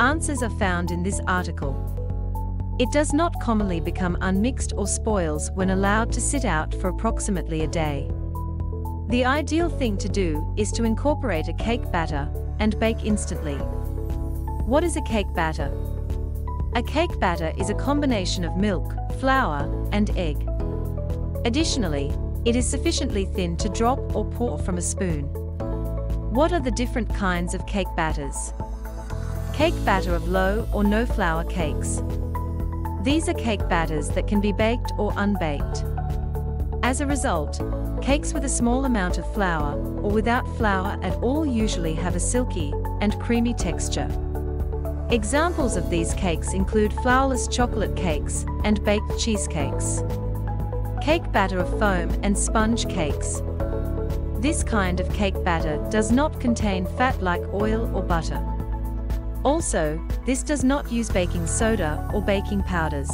Answers are found in this article. It does not commonly become unmixed or spoils when allowed to sit out for approximately a day. The ideal thing to do is to incorporate a cake batter and bake instantly. What is a cake batter? A cake batter is a combination of milk, flour, and egg. Additionally, it is sufficiently thin to drop or pour from a spoon. What are the different kinds of cake batters? Cake batter of low or no flour cakes. These are cake batters that can be baked or unbaked. As a result, cakes with a small amount of flour or without flour at all usually have a silky and creamy texture. Examples of these cakes include flourless chocolate cakes and baked cheesecakes. Cake batter of foam and sponge cakes. This kind of cake batter does not contain fat like oil or butter. Also, this does not use baking soda or baking powders.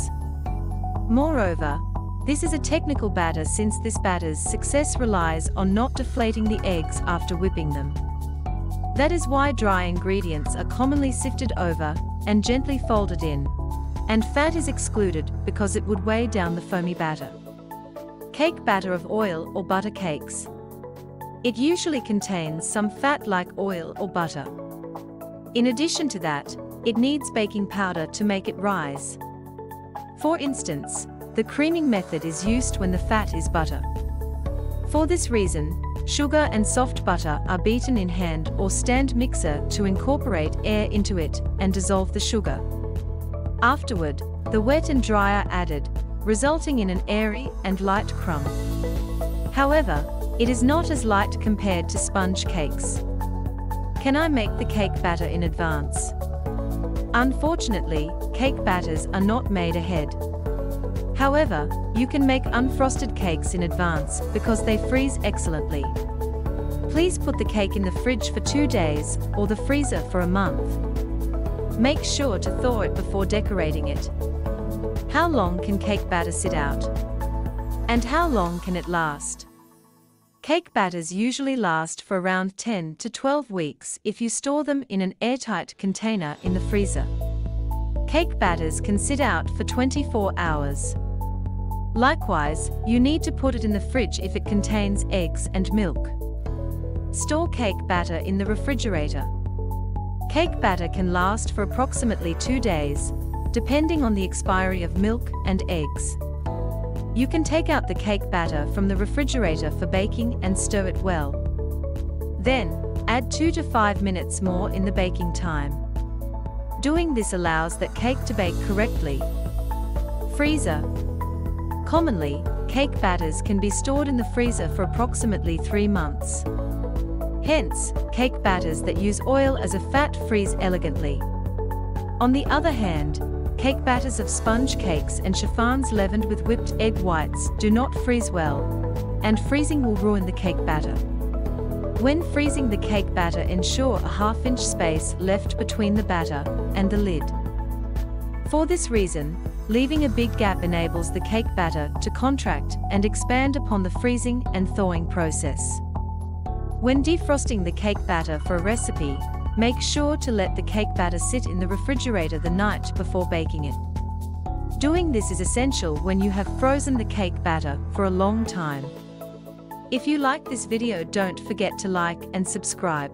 Moreover, this is a technical batter since this batter's success relies on not deflating the eggs after whipping them. That is why dry ingredients are commonly sifted over and gently folded in, and fat is excluded because it would weigh down the foamy batter. Cake batter of oil or butter cakes. It usually contains some fat like oil or butter. In addition to that, it needs baking powder to make it rise. For instance, the creaming method is used when the fat is butter. For this reason, Sugar and soft butter are beaten in hand or stand mixer to incorporate air into it and dissolve the sugar. Afterward, the wet and dry are added, resulting in an airy and light crumb. However, it is not as light compared to sponge cakes. Can I make the cake batter in advance? Unfortunately, cake batters are not made ahead. However, you can make unfrosted cakes in advance because they freeze excellently. Please put the cake in the fridge for two days or the freezer for a month. Make sure to thaw it before decorating it. How long can cake batter sit out? And how long can it last? Cake batters usually last for around 10 to 12 weeks if you store them in an airtight container in the freezer. Cake batters can sit out for 24 hours. Likewise, you need to put it in the fridge if it contains eggs and milk. Store cake batter in the refrigerator. Cake batter can last for approximately two days, depending on the expiry of milk and eggs. You can take out the cake batter from the refrigerator for baking and stir it well. Then, add 2 to 5 minutes more in the baking time. Doing this allows that cake to bake correctly. Freezer, Commonly, cake batters can be stored in the freezer for approximately three months. Hence, cake batters that use oil as a fat freeze elegantly. On the other hand, cake batters of sponge cakes and chiffons leavened with whipped egg whites do not freeze well, and freezing will ruin the cake batter. When freezing the cake batter ensure a half-inch space left between the batter and the lid. For this reason, Leaving a big gap enables the cake batter to contract and expand upon the freezing and thawing process. When defrosting the cake batter for a recipe, make sure to let the cake batter sit in the refrigerator the night before baking it. Doing this is essential when you have frozen the cake batter for a long time. If you like this video don't forget to like and subscribe.